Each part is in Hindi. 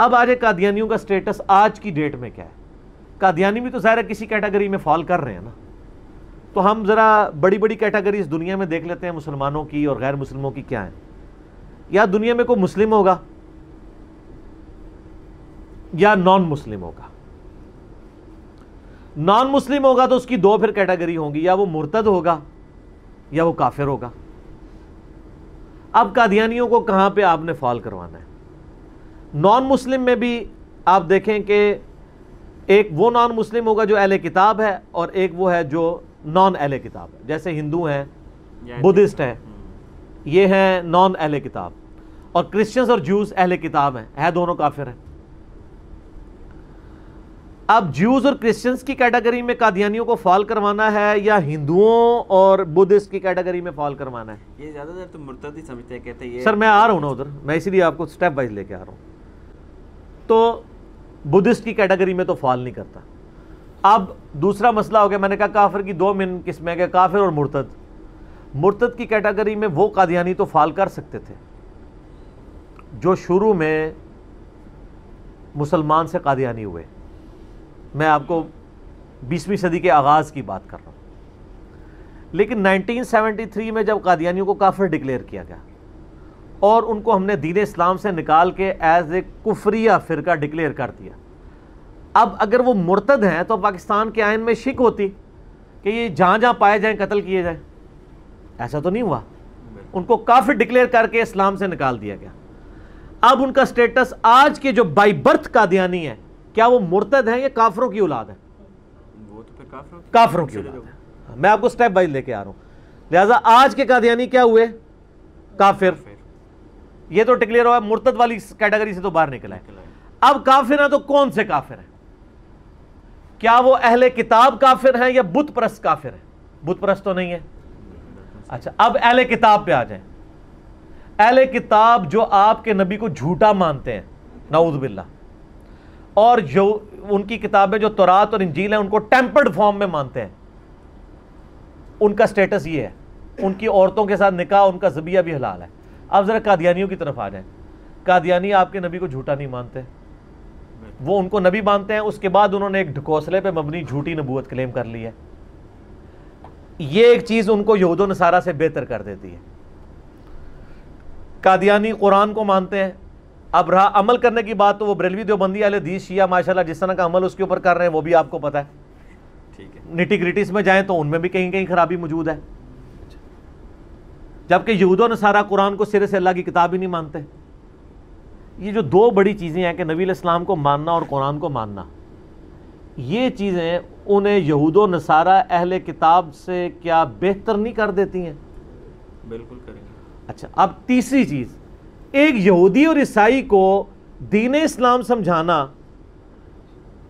अब आज कादियानियों का स्टेटस आज की डेट में क्या है? कादियानी भी तो ज़ाहिर किसी कैटेगरी में फॉल कर रहे हैं ना। तो हम ज़रा बड़ी बड़ी कैटेगरीज दुनिया में देख लेते हैं मुसलमानों की और गैर मुस्लिमों की क्या है। या दुनिया में कोई मुस्लिम होगा, या नॉन मुस्लिम होगा। नॉन मुस्लिम होगा तो उसकी दो फिर कैटेगरी होंगी, या वो मुर्तद होगा, या वो काफिर होगा। अब कादियानियों को कहाँ पे आपने फॉल करवाना है? नॉन मुस्लिम में भी आप देखें कि एक वो नॉन मुस्लिम होगा जो अहले किताब है और एक वो है जो नॉन अहले किताब है। जैसे हिंदू हैं बुद्धिस्ट हैं हम्म। ये हैं नॉन अहले किताब। और क्रिश्चियंस और जूस अहले किताब हैं है दोनों काफिर हैं। अब ज्यूज और क्रिश्चियंस की कैटेगरी में कादियानियों को फॉल करवाना है या हिंदुओं और बुद्धिस्ट की कैटेगरी में फॉल करवाना है? ये ज़्यादातर तो मुर्तद ही समझते हैं कहते हैं सर मैं आ रहा हूँ ना उधर। मैं इसीलिए आपको स्टेप वाइज लेके आ रहा हूँ। तो बुद्धिस्ट की कैटेगरी में तो फॉल नहीं करता। अब दूसरा मसला हो गया, मैंने कहा काफिर की दो मिन किस्में गए काफिर और मुर्तद? मुर्तद की कैटेगरी में वो कादियानी तो फॉल कर सकते थे, जो शुरू में मुसलमान से कादियानी हुए। मैं आपको बीसवीं सदी के आगाज़ की बात कर रहा हूँ। लेकिन 1973 में जब कादियानियों को काफिर डिक्लेयर किया गया और उनको हमने दीन इस्लाम से निकाल के एज ए कुफरिया फ़िरका डिक्लेयर कर दिया। अब अगर वो मुर्तद हैं तो पाकिस्तान के आयन में शिक होती कि ये जहाँ जहाँ पाए जाएँ कत्ल किए जाएँ। ऐसा तो नहीं हुआ। उनको काफिर डिक्लेयर करके इस्लाम से निकाल दिया गया। अब उनका स्टेटस आज के जो बाई बर्थ कादियानी है क्या वो मुर्तद हैं या काफरों की औलाद है? वो तो फिर काफरों काफरों की औलाद है। मैं आपको स्टेप बाइज लेके आ रहा हूँ। लिहाजा आज के कादियानी क्या हुए? काफिर। ये तो डिक्लेयर हुआ मुर्तद वाली कैटेगरी से तो बाहर निकला है। अब काफिर है तो कौन से काफिर है? क्या वो अहले किताब काफिर हैं या बुत परस्त काफिर है? बुत परस्त तो नहीं है। अच्छा अब अहले किताब पे आ जाए। अहले किताब जो आपके नबी को झूठा मानते हैं नाउद बिल्ला और जो उनकी किताबें जो तौरात और इंजील है, उनको टेम्पर्ड फॉर्म में मानते हैं। उनका स्टेटस ये है। उनकी औरतों के साथ निकाह, उनका जबिया भी हलाल है। अब ज़रा कादियानियों की तरफ़ आ जाए। कादियानी आपके नबी को झूठा नहीं मानते। वो उनको नबी मानते हैं उसके बाद उन्होंने एक ढकोसले पे मबनी झूठी नबूत क्लेम कर ली है। ये एक चीज़ उनको यहूद नसारा से बेहतर कर देती है। कादियानी कुरान को मानते हैं। अब रहा अमल करने की बात तो वो बरेलवी देवबंदी वाले दी शिया माशाल्लाह जिस तरह का अमल उसके ऊपर कर रहे हैं वो भी आपको पता है। ठीक है। निटी ग्रिटिस में जाएँ तो उनमें भी कहीं कहीं खराबी मौजूद है। जबकि यहूद नसारा कुरान को सिरे से अल्लाह की किताब ही नहीं मानते। ये जो दो बड़ी चीज़ें हैं कि नबी इस्लाम को मानना और कुरान को मानना ये चीज़ें उन्हें यहूद नसारा अहल किताब से क्या बेहतर नहीं कर देती हैं? बिल्कुल करेंगे। अच्छा अब तीसरी चीज़ एक यहूदी और ईसाई को दीन इस्लाम समझाना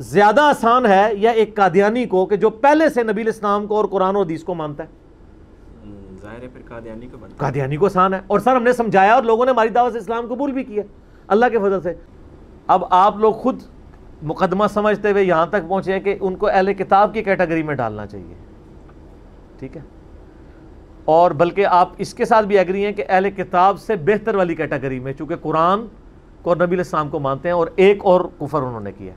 ज़्यादा आसान है या एक कादियानी को कि जो पहले से नबी इस्लाम को और कुरान और हदीस को मानता है? है फिर कादियानी को बनता कादियानी को आसान है। और सर, हमने समझाया और लोगों ने हमारी दावत इस्लाम कबूल भी किया अल्लाह के फजल से। अब आप लोग खुद मुकदमा समझते हुए यहाँ तक पहुँचे कि उनको अहल किताब की कैटेगरी में डालना चाहिए। ठीक है? और बल्कि आप इसके साथ भी एग्री हैं कि अहल किताब से बेहतर वाली कैटेगरी में, चूँकि कुरान को नबी इस्लाम को मानते हैं और एक और कुफर उन्होंने किया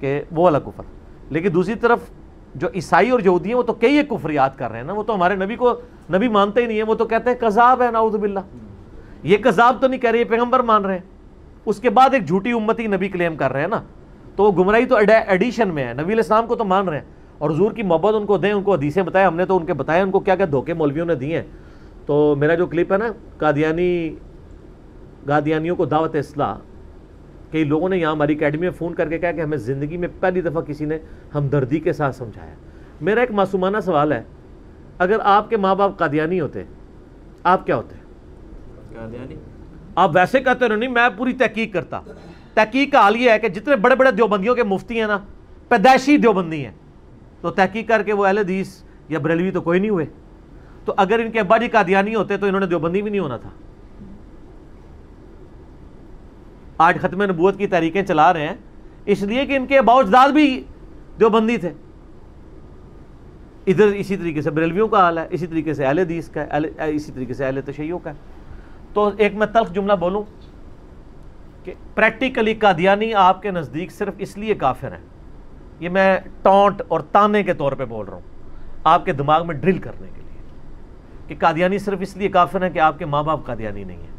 कि वो वाला कुफर। लेकिन दूसरी तरफ़ जो ईसाई और यहूदी हैं, वो तो कई एक कुफर याद कर रहे हैं ना, वो तो हमारे नबी को, नबी मानते ही नहीं है, वो तो कहते हैं, कजाब है नाउदबिल्ला ये कजाब तो नहीं कह रही पैगंबर मान रहे हैं। उसके बाद एक झूठी उम्मती नबी क्लेम कर रहे हैं ना। तो वो गुमराही तो एडिशन में है, नबी इस्लाम को तो मान रहे हैं। और हजूर की मोहब्बत उनको दें, उनको हदीसें बताएँ, हमने तो उनके बताया उनको क्या क्या धोखे मौलवियों ने दिए हैं। तो मेरा जो क्लिप है ना कादियानी गादियानियों को दावत असलाह कई लोगों ने यहाँ हमारी अकेडमी में फ़ोन करके कहा कि हमें ज़िंदगी में पहली दफ़ा किसी ने हमदर्दी के साथ समझाया। मेरा एक मासूमाना सवाल है अगर आपके माँ बाप कादियानी होते आप क्या होते? कादियानी? आप वैसे कहते नहीं मैं पूरी तहकीक करता। तहकीक का हाल ये है कि जितने बड़े बड़े देवबंदियों के मुफ्ती हैं ना पैदाइशी देवबंदी हैं। तो तहकीक करके वो अहल हदीस या बरेलवी तो कोई नहीं हुए। तो अगर इनके अब्बा जी कादियानी होते तो इन्होंने देवबंदी भी नहीं होना था। आज ख़त्म नबूत की तरीकें चला रहे हैं, इसलिए कि इनके बाउजदाद भी देवबंदी थे। इधर इसी तरीके से बरेलवियों का हाल है, इसी तरीके से अहल हदीस का इसी तरीके से अहल तशैयों का है। तो एक मैं तल्ख जुमला बोलूँ कि प्रैक्टिकली कादियानी आपके नज़दीक सिर्फ़ इसलिए काफिर हैं। ये मैं टॉन्ट और ताने के तौर पे बोल रहा हूँ, आपके दिमाग में ड्रिल करने के लिए कि कादियानी सिर्फ़ इसलिए काफिर हैं कि आपके माँ बाप कादियानी नहीं है।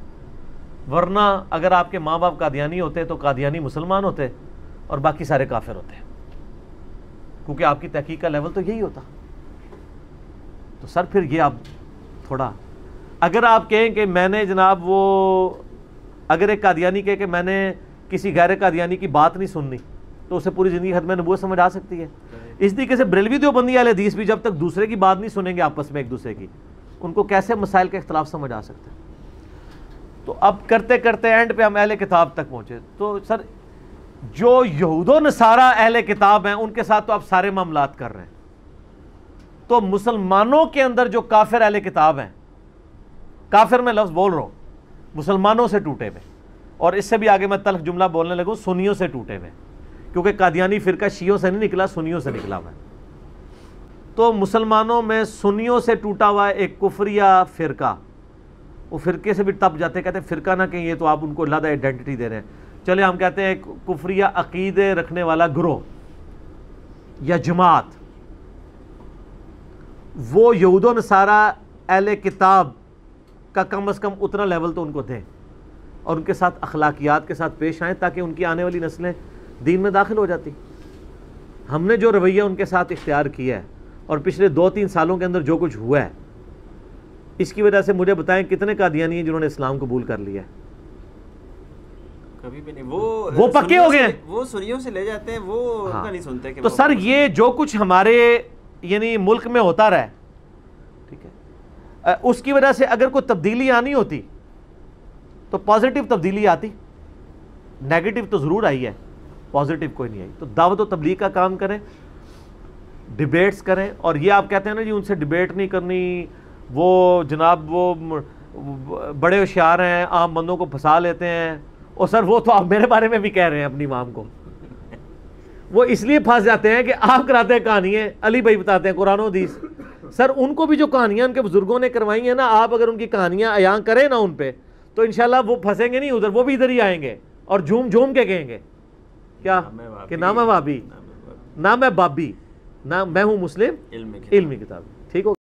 वरना अगर आपके माँ बाप कादियानी होते तो कादियानी मुसलमान होते और बाकी सारे काफिर होते। क्योंकि आपकी तहकीक का लेवल तो यही होता। तो सर फिर ये आप थोड़ा अगर आप कहें कि मैंने जनाब वो अगर एक कादियानी कहे कि मैंने किसी गैर कादियानी की बात नहीं सुननी तो उसे पूरी ज़िंदगी खत्म नबूत समझ आ सकती है। इस तरीके से ब्रेलवी देवबंदी वाले हदीस भी जब तक दूसरे की बात नहीं सुनेंगे आपस में एक दूसरे की उनको कैसे मसाइल के अख्तिलाफ समझ आ सकते हैं? तो अब करते करते एंड पे हम अहले किताब तक पहुँचे। तो सर, जो यहूदो नसारा अहले किताब हैं, उनके साथ तो आप सारे मामलात कर रहे हैं। तो मुसलमानों के अंदर जो काफिर अहले किताब हैं, काफिर में लफ्ज़ बोल रहा हूँ, मुसलमानों से टूटे हुए। और इससे भी आगे मैं तलख जुमला बोलने लगूँ सुनियों से टूटे हुए। क्योंकि कादियानी फिरका शीयों से नहीं निकला सुनियों से निकला हुआ तो मुसलमानों में सुनियों से टूटा हुआ एक कुफरिया फिरका। वो फिरके से भी तप जाते कहते हैं, फिरका ना कहीं, ये तो आप उनको अलग आइडेंटिटी दे रहे हैं। चले, हम कहते हैं कुफरिया अकीदे रखने वाला ग्रोह या जमात। वो यहूदो, नसारा, अहल किताब का कम अज़ कम उतना लेवल तो उनको दें और उनके साथ अखलाकियात के साथ पेश आएँ, ताकि उनकी आने वाली नस्लें दीन में दाखिल हो जाती। हमने जो रवैया उनके साथ इख्तियार किया है और पिछले दो तीन सालों के अंदर जो कुछ हुआ है इसकी वजह से मुझे बताएँ कितने कादियानी हैं जिन्होंने इस्लाम कबूल कर लिया है। कभी भी नहीं। वो वो पक्के हो गए। वो सुनियों से ले जाते हैं वो हाँ। उनका नहीं सुनते कि तो सर ये जो कुछ हमारे यानी मुल्क में होता रहा है ठीक है? उसकी वजह से अगर कोई तब्दीली आनी होती तो पॉजिटिव तब्दीली आती। नेगेटिव तो ज़रूर आई है पॉजिटिव कोई नहीं आई। तो दावत व तबलीग का काम करें डिबेट्स करें और ये आप कहते हैं ना जी उनसे डिबेट नहीं करनी वो जनाब वो बड़े होशियार हैं आम बंदों को फंसा लेते हैं। और सर वो तो आप मेरे बारे में भी कह रहे हैं अपनी माम को। वो इसलिए फंस जाते हैं कि आप कराते हैं कहानियाँ अली भाई बताते हैं कुरान हदीस। सर उनको भी जो कहानियाँ उनके बुज़ुर्गों ने करवाई हैं ना आप अगर उनकी कहानियाँ अयां करें ना उन पर तो इंशाल्लाह वो फंसेंगे नहीं उधर वो भी इधर ही आएँगे और झूम झूम के कहेंगे। क्या? कि नाम है वाबी नाम है ना मैं बाबी ना मैं हूँ मुस्लिम। इल्मी किताब। ठीक हो